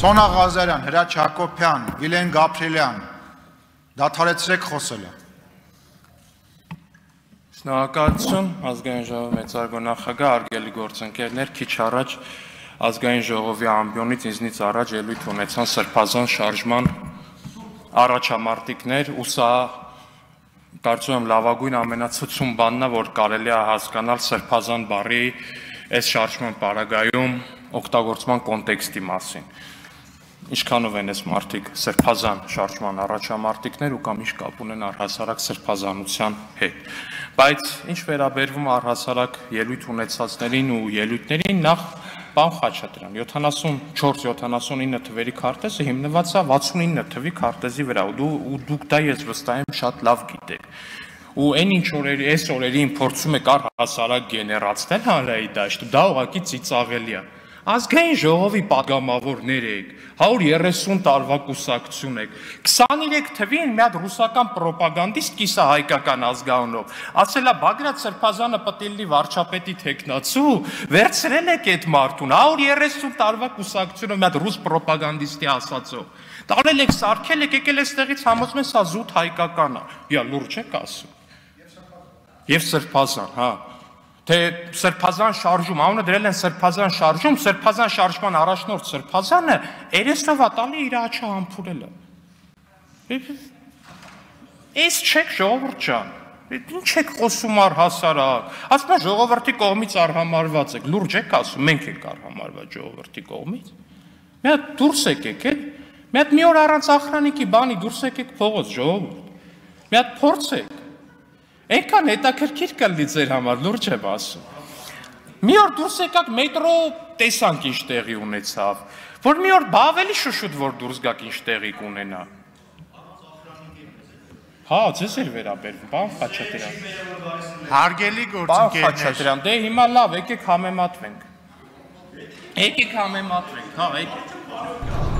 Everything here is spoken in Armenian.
Սոնա Ղազարյան, Հրաչ Հակոբյան, Վիլեն Գաբրիելյան, դադարեցրեք խոսելը։ Շնորհակալություն ազգային ժողովի մեծարգո նախագահ արգելի գործընկերներ, քիչ առաջ ազգային ժողովի ամբիոնից ինձնից առաջ ելույթ ունեցան սրբազան շարժման առաջամարտիկներ ու սա կարծում եմ լավագույն ամենացցում բանն է, որ կարելի է հասկանալ սրբազան բառի այս շարժման պարագայում օգտագործման կոնտեքստի մասին ինչքանով են այս մարտիկ սրբազան շարժման առաջամարտիկներ ու կամ ինչ կապ ունեն առհասարակ սրբազանության հետ։ Բայց ինչ վերաբերվում առհասարակ ելույթ ունեցածներին ու ելույթներին նախ Պարոն Խաչատրյան 74-79 թվերի քարտեզը հիմնված է 69 թվի քարտեզի վրա ու դու ու դուք դա ես վստահ եմ շատ լավ գիտեք ու այն ինչ օրերի այս օրերին փորձում եք առհասարակ գեներացնել հանրայի դաշտ դա ուղղակի ծիծաղելի է ազգային ժողովի պատգամավորներ եք, 130 տարվա կուսակցություն եք։ 23 թվին մի հատ ռուսական ռոպագանդիստ կիսահայկական ազգանունով, ասելա Բագրատ Սրբազանը պատիլնի վարչապետի տեխնացու, վերցրել եք այդ մարդուն 130 տարվա կուսակցությունը մի հատ ռուս ռոպագանդիստի ասածով։ Տարել եք, սարքել եք, եկել էստեղից համոզում են սա զուտ հայկական է։ Իա լուրջ եք ասում։ Եվ Սրբազան, հա թե սրբազան շարժում, անունը դրել են սրբազան շարժում, սրբազան շարժման առաջնորդ սրբազանը Էրեստովա տալի իր աչը համբուրելը։ Էս չեք ժողովուրդ ջան։ Ինչ եք խոսում առհասարակ։ Ասում են ժողովրդի կողմից արհամարված եք, լուրջ եք ասում, մենք ենք արհամարված ժողովրդի կողմից։ Մի հատ դուրս եկեք, էլ։ Մի հատ մի օր առանց ախրանիկի բանի դուրս եկեք փողոց ժողովուրդ։ Մի հատ փորձեք Այնքան հետաքրքիր կլինի ձեր համար, լուրջ եմ ասում։ Մի օր դուրս եկաք մետրո տեսանք ինչ տեղի ունեցավ, որ մի օր բավելի շուշուտ որ դուրս գաք ինչ տեղի կունենա։ Հա, ձեզ էլ վերաբերվում, բան Խաչատրյան։ Հարգելի գործընկերներ, Խաչատրյան, դե հիմա լավ, եկեք համեմատվենք։ Եկեք համեմատվենք, հա, եկեք։